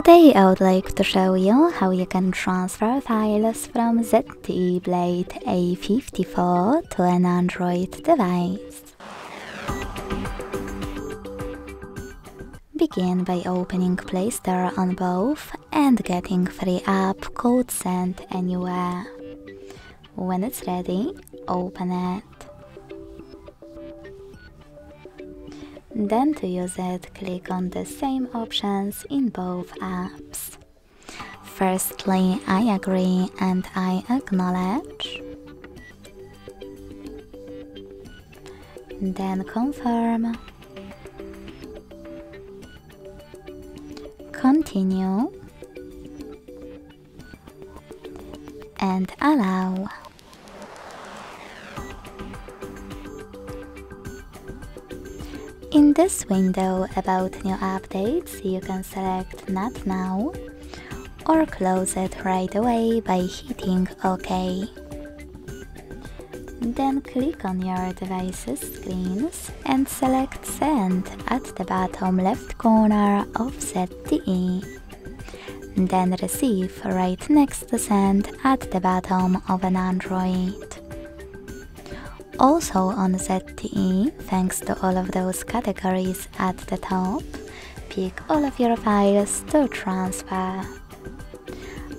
Today I would like to show you how you can transfer files from ZTE Blade A54 to an Android device. Begin by opening Play Store on both and getting free app called Send Anywhere. When it's ready, open it. Then to use it, click on the same options in both apps. Firstly, I agree and I acknowledge. Then confirm. Continue. And allow. In this window about new updates, you can select Not Now or close it right away by hitting OK. Then click on your device's screens and select Send at the bottom left corner of ZTE. Then Receive right next to Send at the bottom of an Android. Also on ZTE, thanks to all of those categories at the top, pick all of your files to transfer.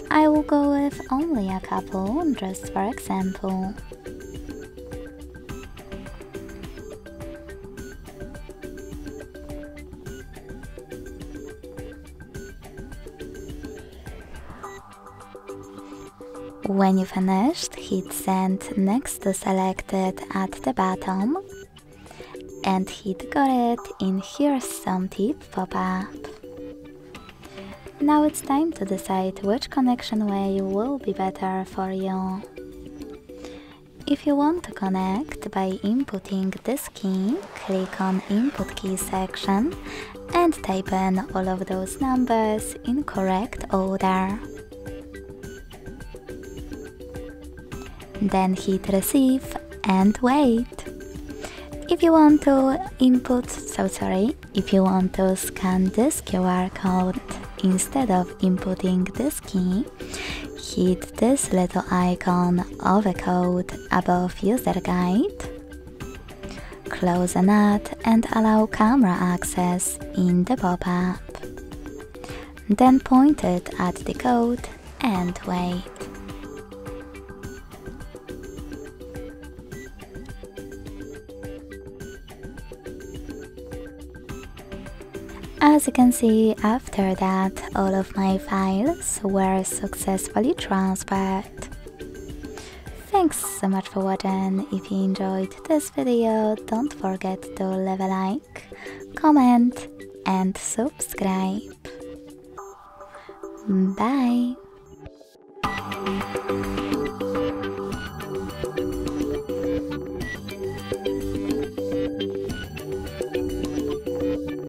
I will go with only a couple, just for example. When you finished, hit send next to selected at the bottom and hit got it in here's some tip pop-up. Now it's time to decide which connection way will be better for you. If you want to connect by inputting this key, click on input key section and type in all of those numbers in correct order. Then hit receive and wait. If you want to input, so sorry, if you want to scan this QR code instead of inputting this key, hit this little icon of a code above user guide, close a nut and allow camera access in the pop-up. Then point it at the code and wait. As you can see, after that, all of my files were successfully transferred. Thanks so much for watching. If you enjoyed this video, don't forget to leave a like, comment and subscribe. Bye!